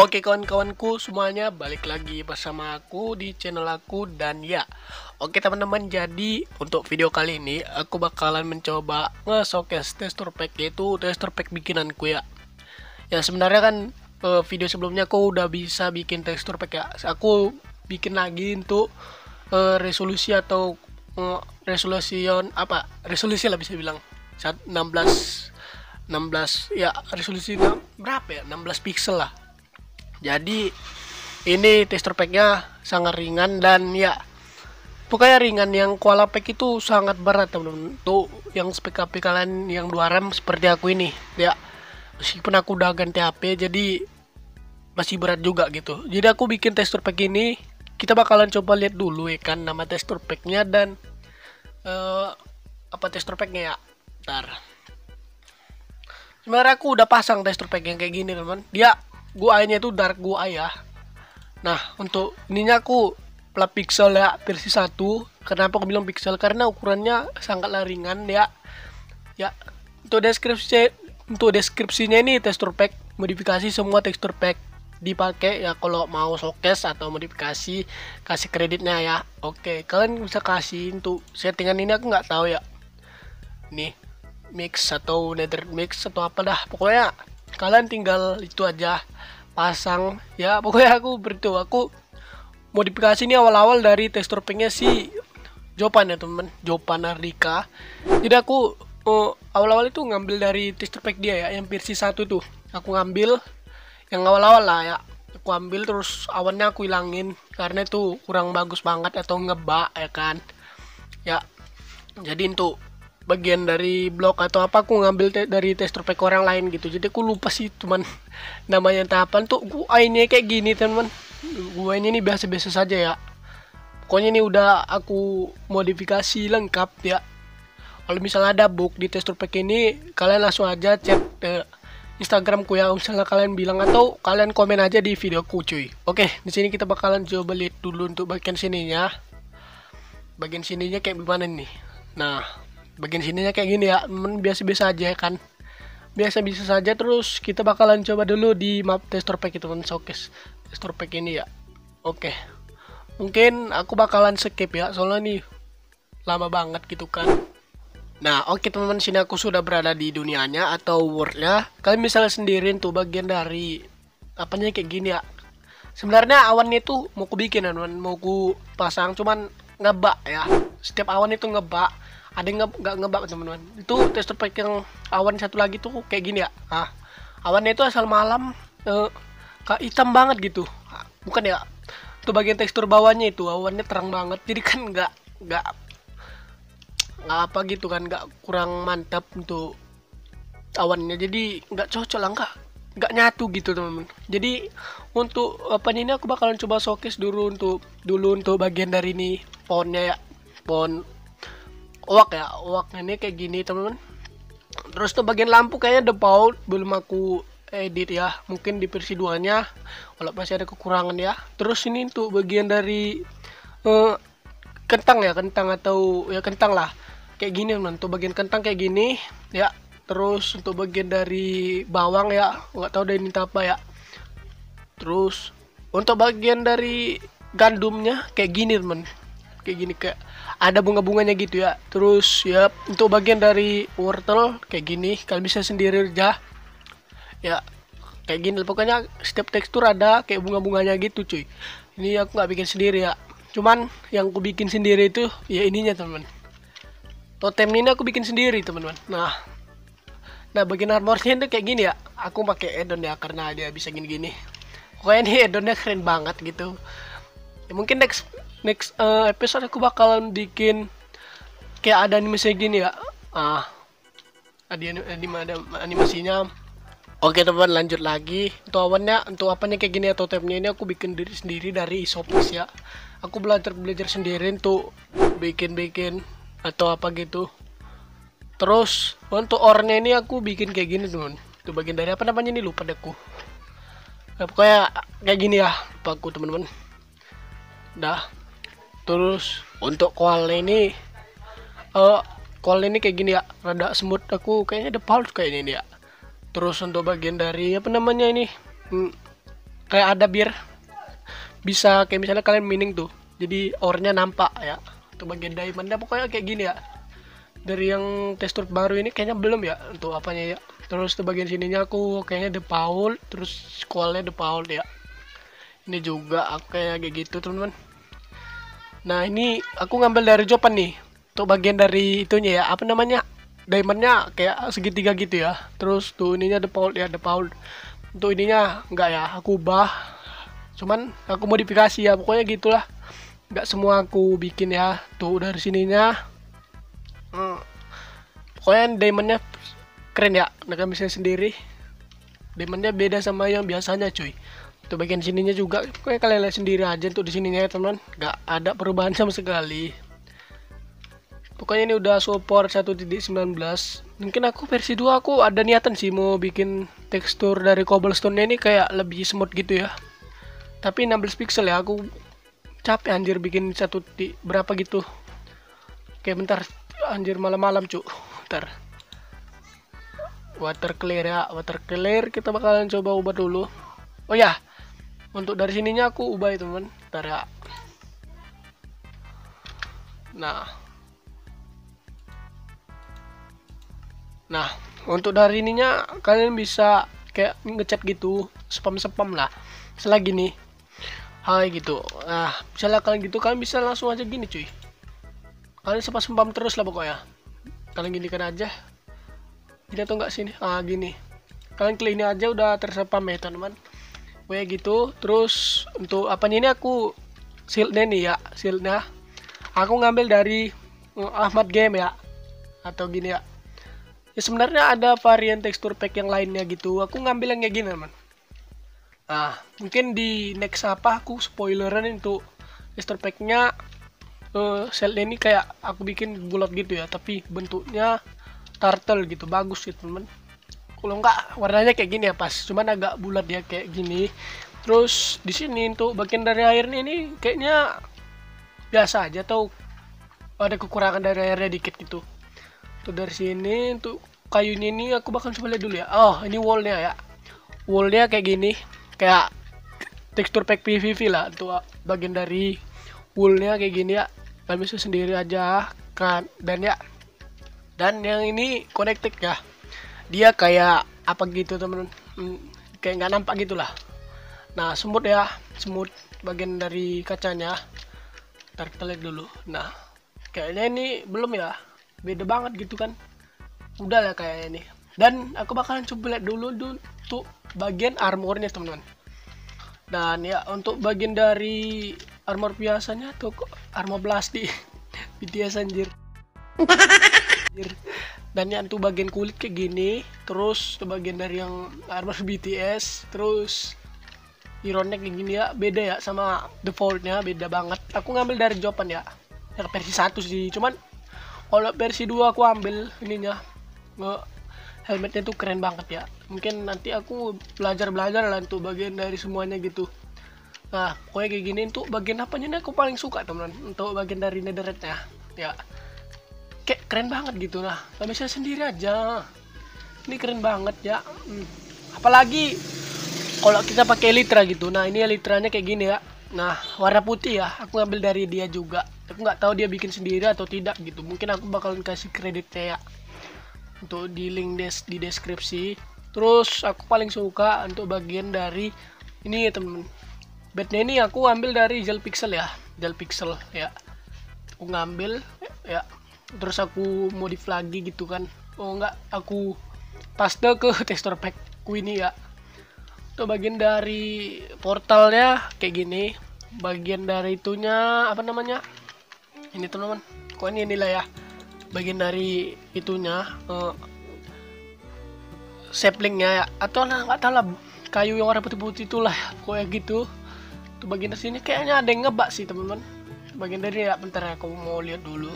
Oke kawan-kawanku semuanya balik lagi bersama aku di channel aku dan ya Oke teman-teman jadi untuk video kali ini aku bakalan mencoba nge-showcase texture pack yaitu texture pack bikinanku ya. Ya sebenarnya kan eh, video sebelumnya aku udah bisa bikin texture pack ya. Aku bikin lagi untuk eh, resolusi atau eh, resolusion apa resolusi lah bisa bilang 16 16 ya resolusi berapa ya? 16 pixel lah jadi ini texture packnya sangat ringan dan ya pokoknya ringan yang koala pack itu sangat berat teman-teman. Tuh yang spek HP kalian yang dua RAM seperti aku ini ya. Meskipun aku udah ganti HP jadi masih berat juga gitu. Jadi aku bikin texture pack ini kita bakalan coba lihat dulu ya kan nama texture packnya dan uh, apa texture packnya ya. Ntar sebenarnya aku udah pasang texture pack yang kayak gini teman dia gua nya itu dark gua ya nah untuk ininya aku plat pixel ya versi 1 kenapa aku bilang pixel? Karena ukurannya sangatlah ringan ya. Ya untuk deskripsi untuk deskripsinya ini texture pack modifikasi semua texture pack dipakai ya kalau mau showcase atau modifikasi kasih kreditnya ya. Oke kalian bisa kasih untuk settingan ini aku nggak tahu ya. Nih mix atau nether mix atau apa dah pokoknya kalian tinggal itu aja pasang. Ya pokoknya aku beritahu aku modifikasi ini awal-awal dari tekstur pinknya si Jopan ya teman. Jopan Ardika. Jadi aku uh, awal-awal itu ngambil dari tekstur pack dia ya yang versi satu tuh. Aku ngambil yang awal-awal lah ya. Aku ambil terus awannya aku hilangin karena itu kurang bagus banget atau ngebak ya kan? Ya jadi untuk bagian dari blog atau apa aku ngambil te dari texture pack orang lain gitu. Jadi aku lupa sih cuman namanya tahapan tuh gua ini kayak gini teman. Gua ini nih biasa-biasa saja ya. Pokoknya ini udah aku modifikasi lengkap ya. Kalau misalnya ada book di texture pack ini kalian langsung aja cek ke Instagramku ya misalnya kalian bilang atau kalian komen aja di videoku cuy. Oke di sini kita bakalan coba lihat dulu untuk bagian sininya. Bagian sininya kayak gimana nih? Nah bagian sininya kayak gini ya. Biasa-biasa aja kan. Biasa-biasa saja terus kita bakalan coba dulu di map texture pack itu kan showcase texture pack ini ya. Oke. Mungkin aku bakalan skip ya soalnya nih lama banget gitu kan. Nah oke teman-teman sini aku sudah berada di dunianya atau worldnya. Kalian misalnya sendiriin tuh bagian dari apanya kayak gini ya. Sebenarnya awannya itu mau ku bikin teman mau ku pasang cuman ngebak ya. Setiap awan itu ngebak ada yang nggak ngebak teman-teman. Itu texture pack yang awan satu lagi tuh kayak gini ya. Ah awannya itu asal malam eh, kayak hitam banget gitu. Bukan ya. Tuh bagian tekstur bawahnya itu awannya terang banget. Jadi kan nggak nggak nggak apa gitu kan nggak kurang mantap untuk awannya. Jadi nggak cocok lah nggak nggak nyatu gitu teman-teman. Jadi untuk apa ini aku bakalan coba showcase dulu untuk dulu untuk bagian dari ini pohonnya ya. Pohon uak ya uak ini kayak gini teman-teman. Terus tuh bagian lampu kayaknya default belum aku edit ya. Mungkin di versi 2 nya kalau masih ada kekurangan ya. Terus ini tuh bagian dari uh, kentang ya kentang atau ya kentang lah. Kayak gini teman tuh bagian kentang kayak gini ya. Terus untuk bagian dari bawang ya nggak tahu dari ini apa ya. Terus untuk bagian dari gandumnya kayak gini teman kayak gini kayak ada bunga-bunganya gitu ya. Terus ya untuk bagian dari wortel kayak gini kalian bisa sendiri aja ya kayak gini pokoknya setiap tekstur ada kayak bunga-bunganya gitu cuy. Ini aku nggak bikin sendiri ya. Cuman yang aku bikin sendiri itu ya ininya teman totem ini aku bikin sendiri teman-teman. Nah nah bagian armornya itu kayak gini ya. Aku pakai edon ya karena dia bisa gini-gini. Pokoknya ini edonnya keren banget gitu. Ya, mungkin next next uh, episode aku bakalan bikin kayak ada animasi gini ya. Ah ada ada animasinya. Oke teman lanjut lagi. Untuk awannya untuk apanya kayak gini atau tabnya ini aku bikin diri sendiri dari isopis ya. Aku belajar belajar sendiri untuk bikin bikin atau apa gitu. Terus untuk ornya ini aku bikin kayak gini teman. Itu bagian dari apa namanya ini? Lupa deh aku. Nah, pokoknya kayak gini ya lupa aku teman-teman. Dah terus untuk koal ini uh, koal ini kayak gini ya rada semut aku kayaknya ada paus kayak ini ya terus untuk bagian dari apa namanya ini? Hmm, kayak ada biar bisa kayak misalnya kalian mining tuh. Jadi ornya nampak ya. Untuk bagian diamondnya pokoknya kayak gini ya. Dari yang tekstur baru ini kayaknya belum ya untuk apanya ya. Terus di bagian sininya aku kayaknya the paul terus scrollnya the paul ya. Ini juga aku kayak gitu teman-teman nah ini aku ngambil dari Jopan nih. Untuk bagian dari itunya ya. Apa namanya? Diamondnya kayak segitiga gitu ya. Terus tuh ininya paul ya paul. Untuk ininya enggak ya. Aku ubah. Cuman aku modifikasi ya. Pokoknya gitulah. Nggak semua aku bikin ya. Tuh dari sininya. Hmm. pokoknya diamondnya keren ya. Mereka bisa sendiri. Diamondnya beda sama yang biasanya cuy tuh bagian sininya juga. Pokoknya kalian lihat sendiri aja untuk di sininya ya teman nggak ada perubahan sama sekali. Pokoknya ini udah support 1.19 mungkin aku versi 2 aku ada niatan sih mau bikin tekstur dari cobblestone ini kayak lebih smooth gitu ya. Tapi 16 pixel ya aku capek anjir bikin satu di berapa gitu. Oke bentar. Anjir malam-malam cuk. Ntar water clear ya water clear. Kita bakalan coba ubah dulu. Oh ya untuk dari sininya aku ubah itu teman ntar ya nah. Nah untuk dari ininya kalian bisa kayak ngechat gitu spam spam lah. Selagi nih hai gitu. Nah misalnya kalian gitu kalian bisa langsung aja gini cuy. Kalian sempat spam terus lah pokoknya. Kalian gini kan aja. Gini atau enggak sini? Ah gini. Kalian klik ini aja udah terspam ya teman-teman kayak gitu. Terus untuk apa ini aku shieldnya nih ya shieldnya aku ngambil dari uh, Ahmad Game ya atau gini ya. Ya sebenarnya ada varian tekstur pack yang lainnya gitu. Aku ngambil yang kayak gini teman. Nah mungkin di next apa aku spoileran untuk tekstur packnya. Uh, shell ini kayak aku bikin bulat gitu ya tapi bentuknya turtle gitu bagus sih teman kalau enggak warnanya kayak gini ya pas. Cuman agak bulat ya kayak gini. Terus di sini untuk bagian dari airnya ini kayaknya biasa aja tau ada kekurangan dari airnya dikit gitu. Tuh dari sini untuk kayunya ini aku bakal coba lihat dulu ya. Oh ini wallnya ya. Wallnya kayak gini kayak tekstur pack PVV lah. Tuh bagian dari woolnya kayak gini ya. Kalian bisa sendiri aja kan dan ya. Dan yang ini connected ya dia kayak apa gitu temen hmm, kayak nggak nampak gitulah. Nah semut ya semut bagian dari kacanya. Ntar kita lihat dulu. Nah kayaknya ini belum ya. Beda banget gitu kan. Udah lah kayaknya ini. Dan aku bakalan coba lihat dulu untuk bagian armornya teman-teman dan ya untuk bagian dari armor biasanya tuh armor blasti BTS anjir. Anjir dan yang tuh bagian kulit kayak gini terus tuh bagian dari yang armor BTS terus ironnya kayak gini ya beda ya sama defaultnya beda banget. Aku ngambil dari Japan ya yang versi satu sih. Cuman kalau versi 2 aku ambil ininya helmetnya tuh keren banget ya. Mungkin nanti aku belajar belajar lah untuk bagian dari semuanya gitu. Nah pokoknya kayak gini untuk bagian apanya nih aku paling suka teman untuk bagian dari netherite ya kayak keren banget gitu lah. Gak bisa sendiri aja. Ini keren banget ya. Hmm. apalagi kalau kita pakai litra gitu. Nah ini ya litranya kayak gini ya. Nah warna putih ya. Aku ngambil dari dia juga. Aku nggak tahu dia bikin sendiri atau tidak gitu. Mungkin aku bakalan kasih kreditnya ya. Untuk di link des di deskripsi. Terus aku paling suka untuk bagian dari ini ya temen. Bednya ini aku ambil dari gel pixel ya. Gel pixel ya. Aku ngambil ya terus aku modif lagi gitu kan. Oh enggak aku paste ke texture pack ku ini ya itu bagian dari portalnya kayak gini. Bagian dari itunya apa namanya? Ini teman-teman kok ini inilah ya? Bagian dari itunya uh, saplingnya ya. Atau nah nggak tahu lah. Kayu yang warna putih-putih itulah pokoknya gitu. Tuh bagian dari sini. Kayaknya ada yang ngebak sih teman-teman. Bagian dari ya bentar ya aku mau lihat dulu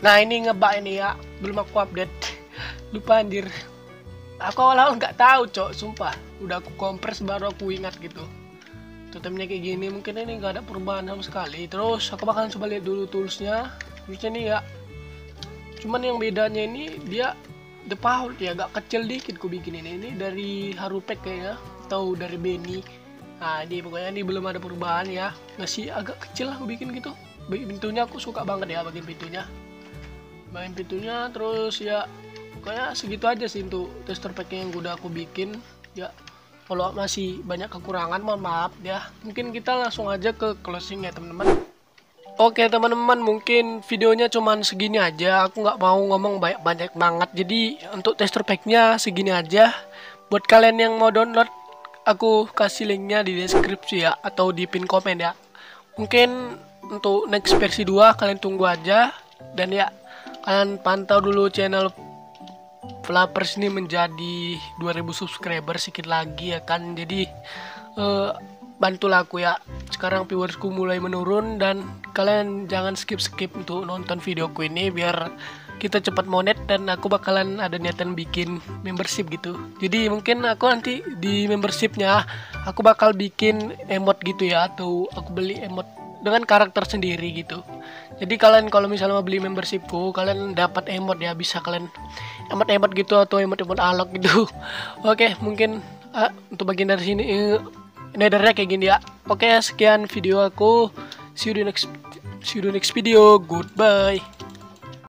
nah ini ngebak ini ya. Belum aku update. Lupa anjir. Aku awal-awal nggak tahu cok sumpah. Udah aku kompres baru aku ingat gitu. Tutemnya kayak gini mungkin ini nggak ada perubahan sama sekali. Terus aku bakalan coba lihat dulu toolsnya. Toolsnya ini ya. Cuman yang bedanya ini dia the power ya. Agak kecil dikit ku bikin ini. Ini dari Harupek kayaknya. Atau dari Benny. Nah ini pokoknya ini belum ada perubahan ya. Masih agak kecil lah aku bikin gitu. Pintunya aku suka banget ya bagian pintunya bagian pintunya terus ya pokoknya segitu aja sih untuk tester pack yang udah aku bikin ya. Kalau masih banyak kekurangan mohon maaf ya. Mungkin kita langsung aja ke closing ya teman-teman. Oke teman-teman mungkin videonya cuman segini aja. Aku nggak mau ngomong banyak-banyak banget. Jadi untuk tester packnya segini aja. Buat kalian yang mau download aku kasih linknya di deskripsi ya atau di pin komen ya. Mungkin untuk next versi 2 kalian tunggu aja. Dan ya kalian pantau dulu channel Flappers ini menjadi 2000 subscriber sedikit lagi ya kan. Jadi uh, bantulah aku ya. Sekarang viewersku mulai menurun dan kalian jangan skip-skip untuk nonton videoku ini biar kita cepat monet dan aku bakalan ada niatan bikin membership gitu. Jadi mungkin aku nanti di membershipnya aku bakal bikin emot gitu ya atau aku beli emot dengan karakter sendiri gitu. Jadi kalian kalau misalnya mau beli membershipku kalian dapat emot ya bisa kalian emot-emot gitu atau emot-emot alok gitu. Oke mungkin uh, untuk bagian dari sini uh, nethernya kayak gini ya. Oke sekian video aku. See you next see you next video. Goodbye